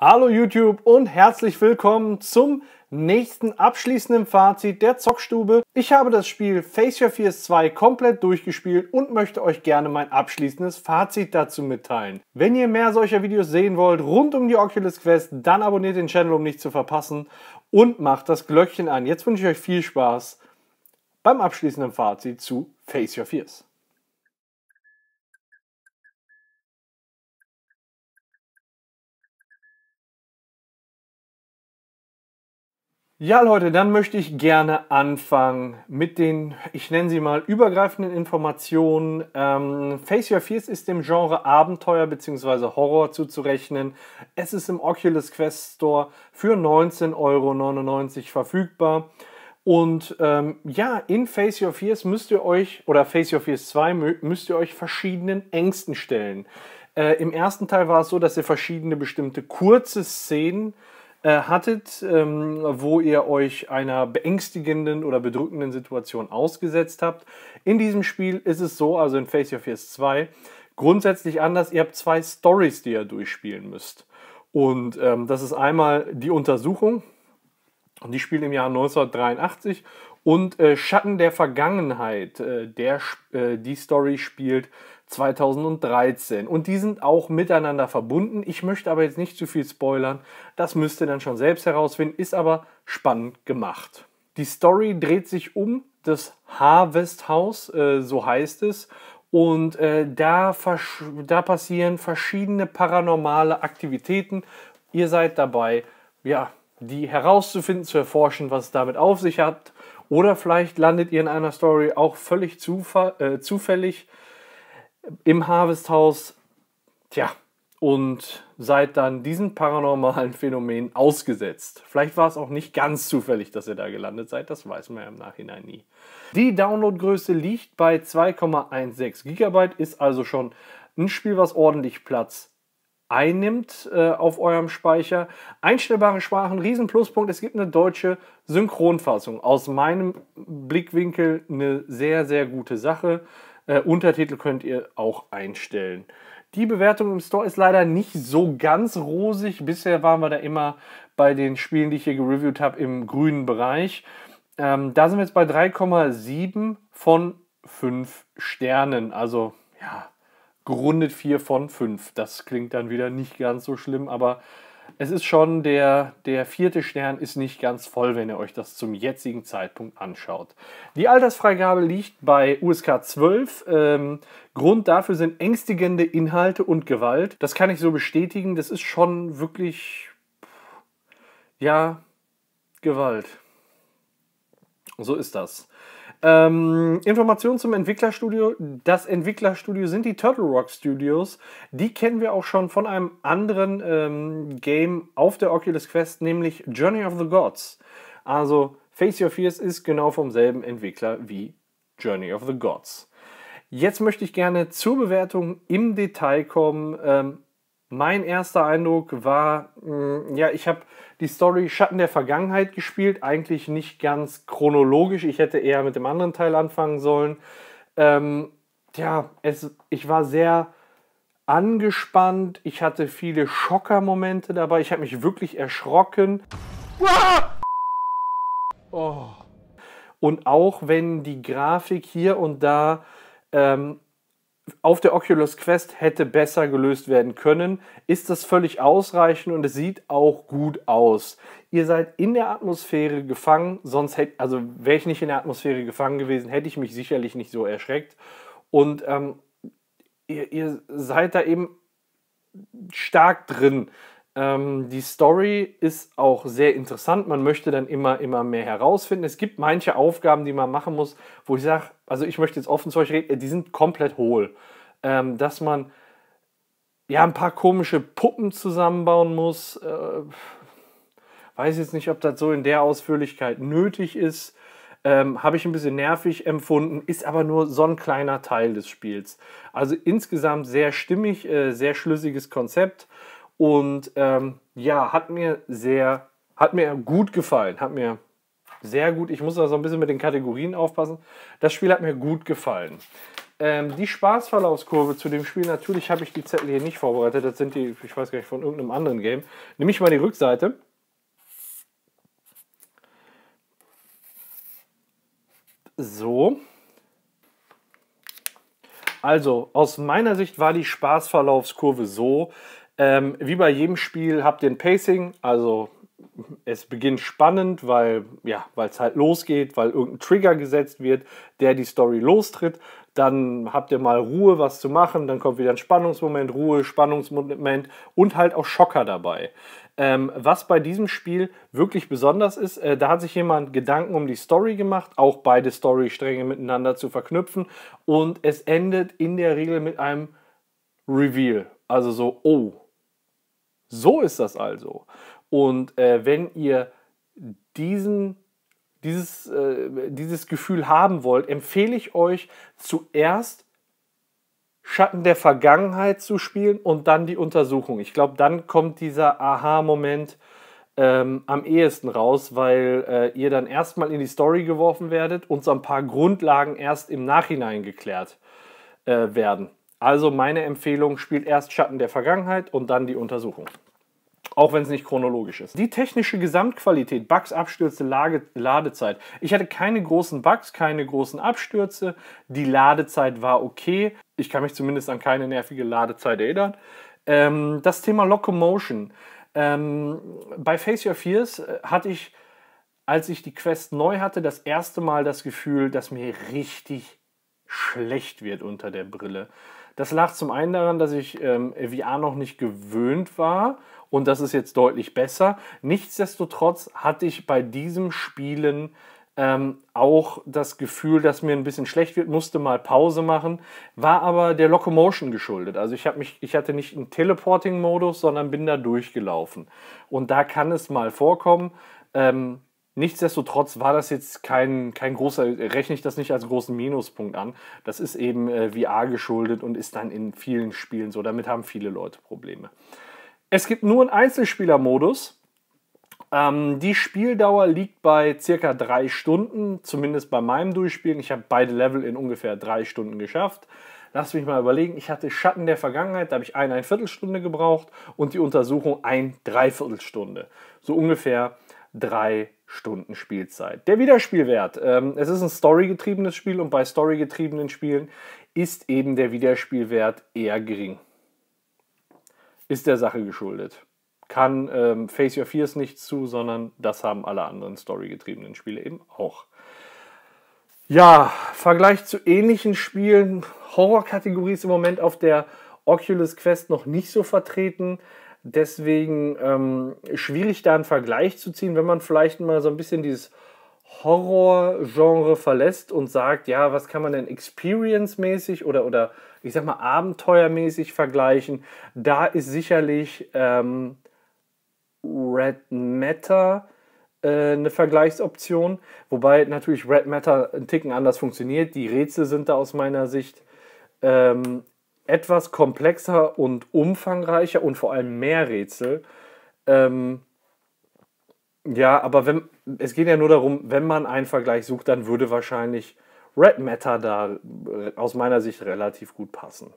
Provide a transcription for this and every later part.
Hallo YouTube und herzlich willkommen zum nächsten abschließenden Fazit der Zockstube. Ich habe das Spiel Face Your Fears 2 komplett durchgespielt und möchte euch gerne mein abschließendes Fazit dazu mitteilen. Wenn ihr mehr solcher Videos sehen wollt rund um die Oculus Quest, dann abonniert den Channel, um nichts zu verpassen und macht das Glöckchen an. Jetzt wünsche ich euch viel Spaß beim abschließenden Fazit zu Face Your Fears. Ja, Leute, dann möchte ich gerne anfangen mit den, ich nenne sie mal, übergreifenden Informationen. Ähm, Face Your Fears ist dem Genre Abenteuer bzw. Horror zuzurechnen. Es ist im Oculus Quest Store für 19,99 Euro verfügbar. Und ähm, ja, in Face Your Fears müsst ihr euch, oder Face Your Fears 2 müsst ihr euch verschiedenen Ängsten stellen. Äh, Im ersten Teil war es so, dass ihr verschiedene bestimmte kurze Szenen äh, hattet, ähm, wo ihr euch einer beängstigenden oder bedrückenden Situation ausgesetzt habt. In diesem Spiel ist es so, also in Face Your Fears 2, grundsätzlich anders. Ihr habt zwei Stories, die ihr durchspielen müsst. Und ähm, das ist einmal die Untersuchung, und die spielt im Jahr 1983 und äh, Schatten der Vergangenheit, äh, der, äh, die Story spielt 2013. Und die sind auch miteinander verbunden. Ich möchte aber jetzt nicht zu viel spoilern. Das müsst ihr dann schon selbst herausfinden. Ist aber spannend gemacht. Die Story dreht sich um das Harvest House, äh, so heißt es. Und äh, da, da passieren verschiedene paranormale Aktivitäten. Ihr seid dabei, ja, die herauszufinden, zu erforschen, was es damit auf sich hat. Oder vielleicht landet ihr in einer Story auch völlig äh, zufällig im Harvesthaus, tja, und seid dann diesen paranormalen Phänomen ausgesetzt. Vielleicht war es auch nicht ganz zufällig, dass ihr da gelandet seid, das weiß man ja im Nachhinein nie. Die Downloadgröße liegt bei 2,16 GB, ist also schon ein Spiel, was ordentlich Platz einnimmt äh, auf eurem Speicher. Einstellbare Sprachen, Riesenpluspunkt, es gibt eine deutsche Synchronfassung. Aus meinem Blickwinkel eine sehr, sehr gute Sache. Äh, Untertitel könnt ihr auch einstellen. Die Bewertung im Store ist leider nicht so ganz rosig. Bisher waren wir da immer bei den Spielen, die ich hier gereviewt habe, im grünen Bereich. Ähm, da sind wir jetzt bei 3,7 von 5 Sternen. Also ja, gerundet 4 von 5. Das klingt dann wieder nicht ganz so schlimm, aber es ist schon der, der vierte Stern ist nicht ganz voll, wenn ihr euch das zum jetzigen Zeitpunkt anschaut. Die Altersfreigabe liegt bei USK 12. Ähm, Grund dafür sind ängstigende Inhalte und Gewalt. Das kann ich so bestätigen. Das ist schon wirklich, ja, Gewalt. So ist das. Ähm, Informationen zum Entwicklerstudio. Das Entwicklerstudio sind die Turtle Rock Studios. Die kennen wir auch schon von einem anderen ähm, Game auf der Oculus Quest, nämlich Journey of the Gods. Also Face Your Fears ist genau vom selben Entwickler wie Journey of the Gods. Jetzt möchte ich gerne zur Bewertung im Detail kommen. Ähm, mein erster Eindruck war, mh, mm, ja, ich habe die Story Schatten der Vergangenheit gespielt, eigentlich nicht ganz chronologisch. Ich hätte eher mit dem anderen Teil anfangen sollen. Ähm, ja, es, ich war sehr angespannt. Ich hatte viele Schockermomente dabei. Ich habe mich wirklich erschrocken. Oh. Und auch wenn die Grafik hier und da ähm, auf der Oculus Quest hätte besser gelöst werden können, ist das völlig ausreichend und es sieht auch gut aus. Ihr seid in der Atmosphäre gefangen, sonst hätte, also wäre ich nicht in der Atmosphäre gefangen gewesen, hätte ich mich sicherlich nicht so erschreckt. Und ähm, ihr, ihr, seid da eben stark drin. Ähm, die Story ist auch sehr interessant. Man möchte dann immer, immer mehr herausfinden. Es gibt manche Aufgaben, die man machen muss, wo ich sage, also ich möchte jetzt offen zu euch reden, die sind komplett hohl. Ähm, dass man ja ein paar komische Puppen zusammenbauen muss. Äh, weiß jetzt nicht, ob das so in der Ausführlichkeit nötig ist. Ähm, Habe ich ein bisschen nervig empfunden, ist aber nur so ein kleiner Teil des Spiels. Also insgesamt sehr stimmig, äh, sehr schlüssiges Konzept und ähm, ja, hat mir sehr, hat mir gut gefallen, hat mir sehr gut, ich muss da so ein bisschen mit den Kategorien aufpassen. Das Spiel hat mir gut gefallen. Ähm, die Spaßverlaufskurve zu dem Spiel, natürlich habe ich die Zettel hier nicht vorbereitet, das sind die, ich weiß gar nicht, von irgendeinem anderen Game. Nehme ich mal die Rückseite. So. Also, aus meiner Sicht war die Spaßverlaufskurve so, ähm, wie bei jedem Spiel habt ihr ein Pacing, also es beginnt spannend, weil ja, es halt losgeht, weil irgendein Trigger gesetzt wird, der die Story lostritt. Dann habt ihr mal Ruhe, was zu machen. Dann kommt wieder ein Spannungsmoment, Ruhe, Spannungsmoment und halt auch Schocker dabei. Ähm, was bei diesem Spiel wirklich besonders ist, äh, da hat sich jemand Gedanken um die Story gemacht, auch beide Storystränge miteinander zu verknüpfen. Und es endet in der Regel mit einem Reveal. Also so, oh, so ist das also. Und äh, wenn ihr diesen, dieses, äh, dieses Gefühl haben wollt, empfehle ich euch zuerst Schatten der Vergangenheit zu spielen und dann die Untersuchung. Ich glaube, dann kommt dieser Aha-Moment ähm, am ehesten raus, weil äh, ihr dann erstmal in die Story geworfen werdet und so ein paar Grundlagen erst im Nachhinein geklärt äh, werden. Also meine Empfehlung, spielt erst Schatten der Vergangenheit und dann die Untersuchung auch wenn es nicht chronologisch ist. Die technische Gesamtqualität, Bugs, Abstürze, Lage, Ladezeit. Ich hatte keine großen Bugs, keine großen Abstürze. Die Ladezeit war okay. Ich kann mich zumindest an keine nervige Ladezeit erinnern. Ähm, das Thema Locomotion. Ähm, bei Face Your Fears äh, hatte ich, als ich die Quest neu hatte, das erste Mal das Gefühl, dass mir richtig schlecht wird unter der Brille. Das lag zum einen daran, dass ich ähm, VR noch nicht gewöhnt war und das ist jetzt deutlich besser. Nichtsdestotrotz hatte ich bei diesem Spielen ähm, auch das Gefühl, dass mir ein bisschen schlecht wird, musste mal Pause machen, war aber der Locomotion geschuldet. Also ich, mich, ich hatte nicht einen Teleporting-Modus, sondern bin da durchgelaufen. Und da kann es mal vorkommen, ähm, Nichtsdestotrotz war das jetzt kein, kein großer, rechne ich das nicht als großen Minuspunkt an. Das ist eben äh, VR geschuldet und ist dann in vielen Spielen so. Damit haben viele Leute Probleme. Es gibt nur einen Einzelspielermodus. Ähm, die Spieldauer liegt bei circa drei Stunden, zumindest bei meinem Durchspielen. Ich habe beide Level in ungefähr drei Stunden geschafft. Lass mich mal überlegen. Ich hatte Schatten der Vergangenheit, da habe ich eine, Viertelstunde gebraucht und die Untersuchung ein Dreiviertelstunde. So ungefähr drei Stunden Spielzeit. Der Wiederspielwert. Ähm, es ist ein storygetriebenes Spiel und bei storygetriebenen Spielen ist eben der Wiederspielwert eher gering. Ist der Sache geschuldet. Kann ähm, Face Your Fears nichts zu, sondern das haben alle anderen storygetriebenen Spiele eben auch. Ja, Vergleich zu ähnlichen Spielen. Horror-Kategorie ist im Moment auf der Oculus Quest noch nicht so vertreten. Deswegen ähm, schwierig da einen Vergleich zu ziehen, wenn man vielleicht mal so ein bisschen dieses Horror-Genre verlässt und sagt, ja, was kann man denn experience-mäßig oder, oder ich sag mal abenteuermäßig vergleichen? Da ist sicherlich ähm, Red Matter äh, eine Vergleichsoption, wobei natürlich Red Matter ein Ticken anders funktioniert. Die Rätsel sind da aus meiner Sicht ähm, etwas komplexer und umfangreicher und vor allem mehr Rätsel. Ähm, ja, aber wenn, es geht ja nur darum, wenn man einen Vergleich sucht, dann würde wahrscheinlich Red Matter da äh, aus meiner Sicht relativ gut passen.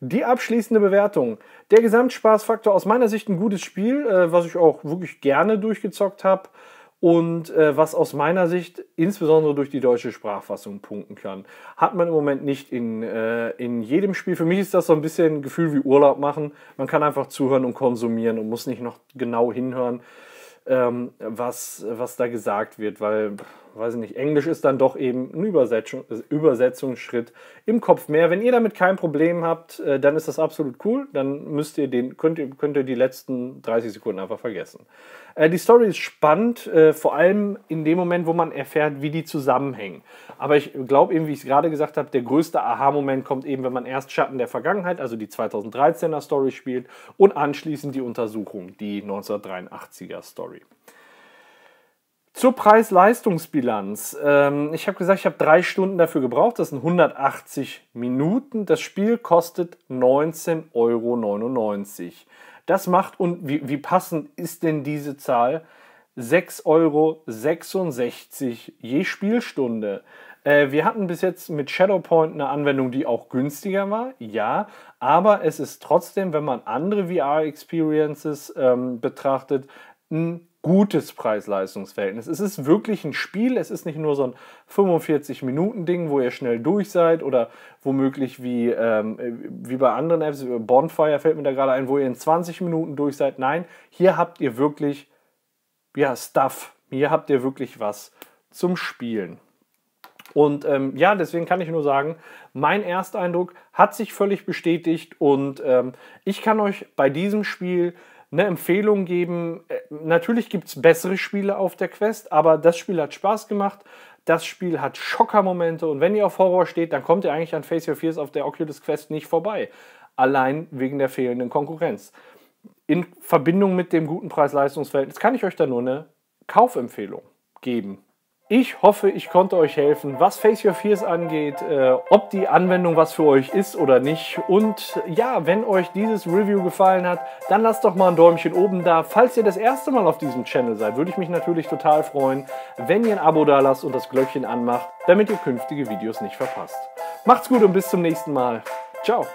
Die abschließende Bewertung. Der Gesamtspaßfaktor aus meiner Sicht ein gutes Spiel, äh, was ich auch wirklich gerne durchgezockt habe und äh, was aus meiner Sicht insbesondere durch die deutsche Sprachfassung punkten kann. Hat man im Moment nicht in, äh, in jedem Spiel. Für mich ist das so ein bisschen ein Gefühl wie Urlaub machen. Man kann einfach zuhören und konsumieren und muss nicht noch genau hinhören, ähm, was, was da gesagt wird, weil weiß ich nicht, Englisch ist dann doch eben ein Übersetzung, Übersetzungsschritt im Kopf mehr. Wenn ihr damit kein Problem habt, äh, dann ist das absolut cool. Dann müsst ihr den, könnt ihr, könnt ihr die letzten 30 Sekunden einfach vergessen. Äh, die Story ist spannend, äh, vor allem in dem Moment, wo man erfährt, wie die zusammenhängen. Aber ich glaube eben, wie ich es gerade gesagt habe, der größte Aha-Moment kommt eben, wenn man erst Schatten der Vergangenheit, also die 2013er Story spielt und anschließend die Untersuchung, die 1983er Story. Zur Preis-Leistungsbilanz. Ähm, ich habe gesagt, ich habe drei Stunden dafür gebraucht. Das sind 180 Minuten. Das Spiel kostet 19,99 Euro. Das macht, und wie, wie passend ist denn diese Zahl? 6,66 Euro je Spielstunde. Äh, wir hatten bis jetzt mit Shadowpoint eine Anwendung, die auch günstiger war, ja, aber es ist trotzdem, wenn man andere VR-Experiences ähm, betrachtet, ein gutes Preis-Leistungs-Verhältnis. Es ist wirklich ein Spiel, es ist nicht nur so ein 45-Minuten-Ding, wo ihr schnell durch seid oder womöglich wie, ähm, wie bei anderen Apps, Bonfire fällt mir da gerade ein, wo ihr in 20 Minuten durch seid. Nein, hier habt ihr wirklich ja, Stuff. Hier habt ihr wirklich was zum Spielen. Und ähm, ja, deswegen kann ich nur sagen, mein Ersteindruck hat sich völlig bestätigt und ähm, ich kann euch bei diesem Spiel eine Empfehlung geben. Äh, natürlich gibt es bessere Spiele auf der Quest, aber das Spiel hat Spaß gemacht. Das Spiel hat Schockermomente und wenn ihr auf Horror steht, dann kommt ihr eigentlich an Face Your Fears auf der Oculus Quest nicht vorbei. Allein wegen der fehlenden Konkurrenz. In Verbindung mit dem guten Preis-Leistungs-Verhältnis kann ich euch da nur eine Kaufempfehlung geben. Ich hoffe, ich konnte euch helfen, was Face Your Fears angeht, äh, ob die Anwendung was für euch ist oder nicht. Und ja, wenn euch dieses Review gefallen hat, dann lasst doch mal ein Däumchen oben da. Falls ihr das erste Mal auf diesem Channel seid, würde ich mich natürlich total freuen, wenn ihr ein Abo da lasst und das Glöckchen anmacht, damit ihr künftige Videos nicht verpasst. Macht's gut und bis zum nächsten Mal. Ciao.